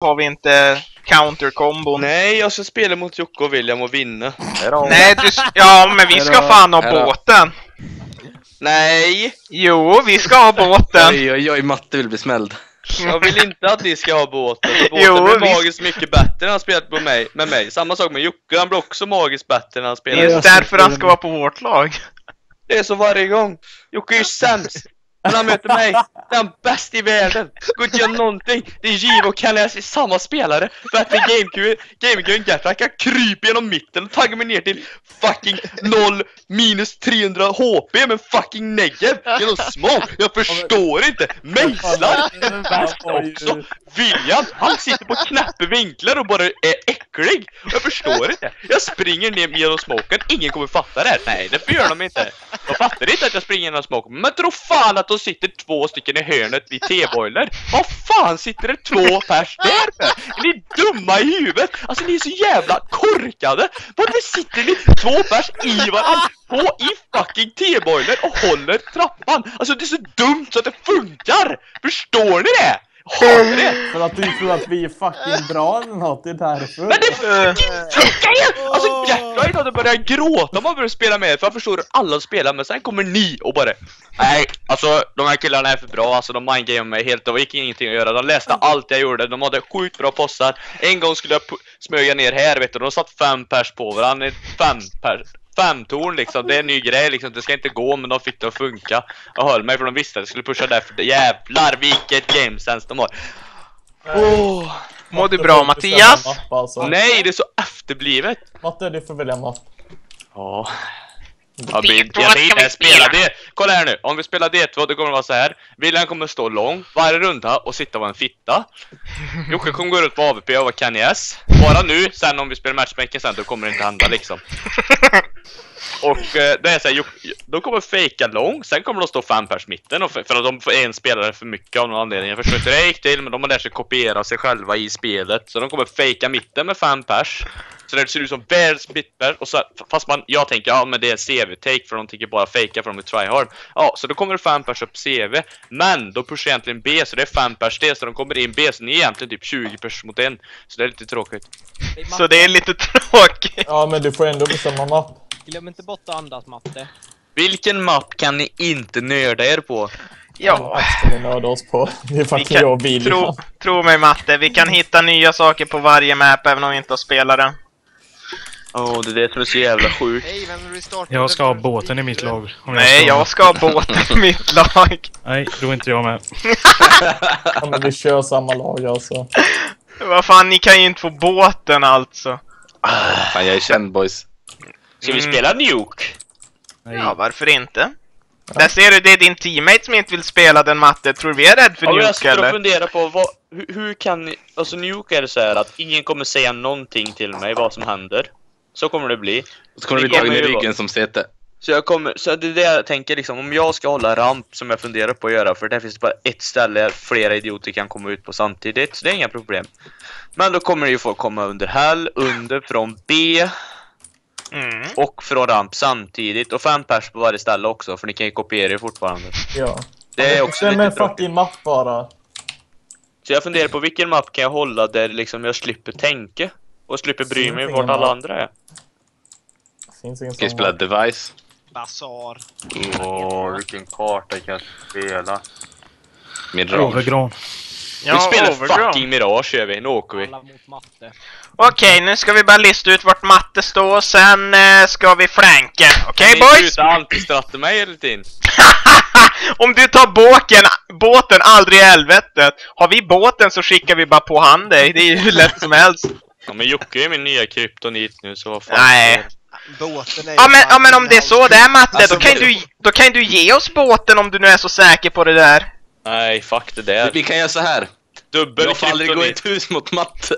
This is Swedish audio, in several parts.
har vi inte counter-kombon. Nej, jag ska spela mot Jocke och William och vinna. Nej, du, ja men vi ska fan ha båten. Nej! Jo, vi ska ha båten. Oj, oj, oj, matte vill bli smälld. Jag vill inte att ni ska ha båten. Båten Jo, blir visst. magiskt mycket bättre när han spelat på mig, med mig. Samma sak med Jocke, han blir också magiskt bättre när han Det spelar. är just ser därför han det. ska vara på vårt lag. Det är så varje gång. Jocke är ju sämst. När han möter mig, han bäst i världen. Går inte göra någonting. Det är Givo och Kalles är samma spelare. Bättre GameCube, GameCube Gert. Han kan krypa genom mitten och tagga mig ner till fucking 0 minus 300 HP med fucking negev genom smoke. Jag förstår inte. Mejslar är bäst också. William, han sitter på knäppa vinklar och bara är äcklig. Jag förstår inte. Jag springer ner genom smoken, ingen kommer fatta det här. Nej, det gör de inte. De fattar inte att jag springer genom smoken. Men tro fan att de sitter två stycken i hörnet vid T-boiler. Vad fan sitter det två pers där för? Är ni dumma i huvudet? Alltså ni är så jävla korkade. Varför sitter ni två pers i varandra på i fucking T-boiler och håller trappan? Alltså det är så dumt så att det funkar! Förstår ni det? Det! För att du tror att vi är fucking bra eller något, det är därför. Men det funkar ju! Alltså Gertrud hade börjat gråta om man började spela med för jag förstår hur alla spelar, men sen kommer ni och bara Nej, alltså de här killarna är för bra, alltså de mindgamade mig helt, det gick ingenting att göra. De läste allt jag gjorde, de hade sjukt bra possar. En gång skulle jag smöga ner här, vet du, de satt fem pers på varandra, fem pers. Femtorn liksom, det är en ny grej liksom, det ska inte gå men de fick det att funka. Jag höll mig för de visste att jag skulle pusha där för jävlar vilket gamesense de har. Åh, Mår du bra Mattias? Mapp, alltså. nej det är så efterblivet! Matte, du får välja mapp. Ja. Jag vill, jag vill inte spela det. Kolla här nu, om vi spelar D2 då kommer det vara så här. William kommer stå lång varje runda och sitta och vara en fitta. Jocke kommer gå ut på AVP och vara Kanye S. Bara nu, sen om vi spelar matchmaking sen, då kommer det inte hända liksom. Och eh, det är så här, de kommer fejka lång, sen kommer de stå fem pers mitten och för, för att de får en spelare för mycket av någon anledning. Jag förstår inte hur det gick till, men de har lärt sig kopiera sig själva i spelet. Så de kommer fejka mitten med fem pers. Så det ser ut som världens mittpers, och så, fast man, jag tänker ja men det är CV-take för de tänker bara fejka för de är tryhard. Ja, så då kommer det fem pers upp CV, men de pushar egentligen B, så det är fem pers det, så de kommer in B, så ni är egentligen typ 20 pers mot en. Så det är lite tråkigt. Så det är lite tråkigt. Ja, men du får ändå bestämma mapp. Glöm inte bort att andas matte. Vilken mapp kan ni inte nörda er på? Ja, ska vi nörda oss på. Det är vi faktiskt jag och William. tro, tro mig Matte, vi kan hitta nya saker på varje map även om vi inte har spelat den. Åh, det är det som är så jävla sjukt. Jag ska ha båten i mitt lag. om Nej, ska- jag ska ha båten i mitt lag. Nej, då är inte jag med. Ja, men vi kör samma lag alltså. Vad fan, ni kan ju inte få båten alltså. Fan, jag är känd boys. Ska vi Mm. spela Nuke? Nej. Ja, varför inte? Där ser du, det är din teammate som inte vill spela den Matte. Tror du vi är rädd för Ja, jag Nuke sitter och eller? funderar på vad, hur, hur kan ni, alltså Nuke är det så här att ingen kommer säga någonting till mig vad som händer. Så kommer det bli. Så kommer du Det bli tagen i ryggen som sete. Så jag kommer, så det är det jag tänker liksom, om jag ska hålla ramp som jag funderar på att göra, för där finns det bara ett ställe där flera idioter kan komma ut på samtidigt, så det är inga problem. Men då kommer det ju folk komma under häll, under från B Mm. och från ramp samtidigt, och fem pers på varje ställe också, för ni kan ju kopiera er fortfarande. Ja. Det är också en lite tråkigt. fucking mapp bara. Så jag funderar på vilken mapp kan jag hålla där liksom jag slipper tänka? Och slipper bry mig vart alla mapp. andra är. Finns ingen vi sån spela. Device? Basar. Åh, vilken karta kan jag spela? Mirage. Overgran. vi Ja, spelar overground. fucking Mirage gör vi, nu åker vi. Alla mot matte. Okej, nu ska vi bara lista ut vart Matte står, sen eh, ska vi flanka. Okej Ni boys? slutar alltid stratta mig hela tiden. Om du tar båken, båten aldrig i helvetet. Har vi båten så skickar vi bara på han dig. Det är ju hur lätt som helst. Ja men Jocke är min nya kryptonit nu så vad fan. Nej. Båten är Ja men, ja, men om det är så det är Matte, Alltså, då, kan du, då kan du ge oss båten om du nu är så säker på det där. Nej, fuck det där. Vi kan göra så här. Dubbel Jag får aldrig gå i ett hus mot matte.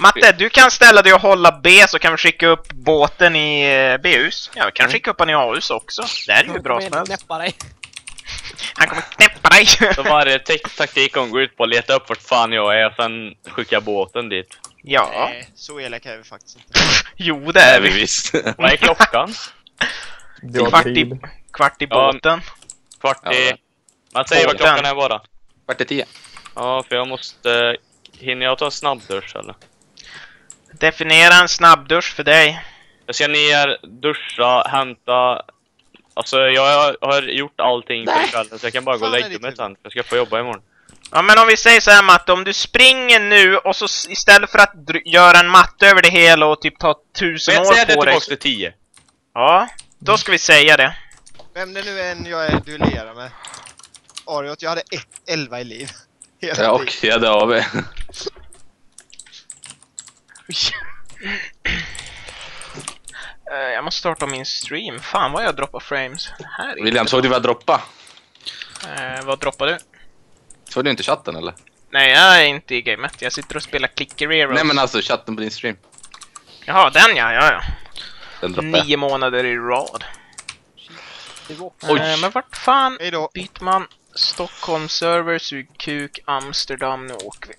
Matte, du kan ställa dig och hålla B så kan vi skicka upp båten i eh, B-hus. Ja, vi kan skicka upp han i A-hus också. Det här är ju bra som helst. Dig. Han kommer knäppa dig. Så varje taktik kommer gå ut på att leta upp vart fan jag är och sen skicka båten dit. Ja, Nej, så elaka är vi faktiskt inte. jo det är vi vi. visst. Vad är klockan? Kvart i, kvart i Ja. Kvart i... Ja. Man säger vad klockan är bara. Vart är tio? Ja, för jag måste... Hinner jag ta en snabbdusch eller? Definiera en snabbdusch för dig. Jag ska ner, duscha, hämta... Alltså jag har gjort allting för kvällen så jag kan bara gå och lägga det mig sen. Jag ska få jobba imorgon. Ja men om vi säger så här Matte, om du springer nu och så istället för att göra en matte över det hela och typ ta tusen Men säg år att jag är på dig. tillbaka till 10. Ja, då ska vi säga det. Vem det nu än jag är duellerar med. Ariot, jag hade ett 11 i liv. Hela Ja, okej, det har vi. Eh, jag måste starta min stream. Fan vad jag droppar frames. Här är William, såg du vad jag droppade? Eh, vad droppar du? Såg du inte chatten eller? Nej, jag är inte i gamet. Jag sitter och spelar Clicker Heroes. Nej men alltså chatten på din stream. Jaha, den ja, ja, ja. Den droppade jag. Nio månader i rad. Oj. Eh, men vart fan Hej då. byter man? Stockholm server, sug kuk, Amsterdam, nu åker vi.